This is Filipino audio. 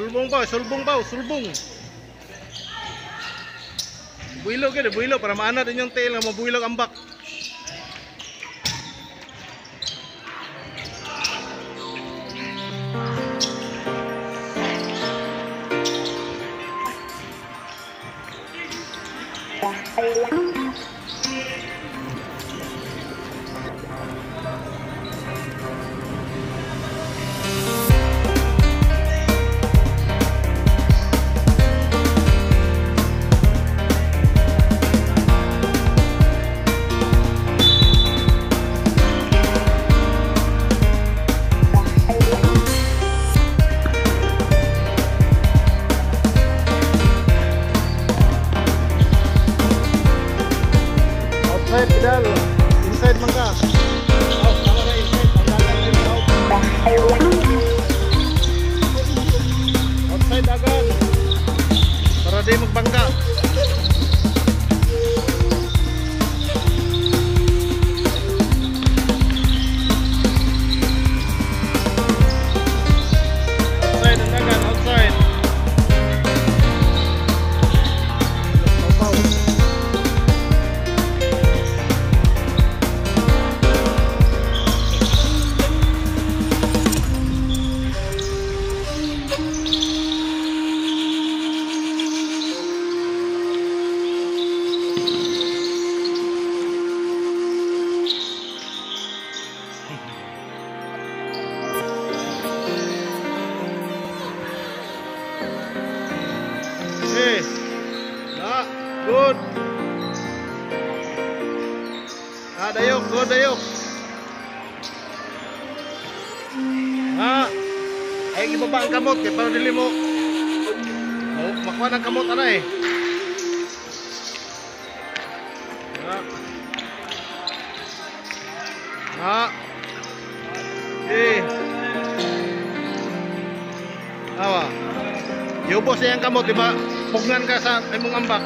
Sulbong pa, sulbong pa, sulbong. Builo gini, builo para maana din yung tail nga mabuilog ang back. Outside Para di magbangga. Eh. Na, good. Ah, dayok, good dayok. Ah. Ay ibaba kamot kay para dili. Oh, makuha ng kamot ana eh. Ah. Ah. Yubos niya ang kamot, di ba? Pugnan ka sa imong ambak.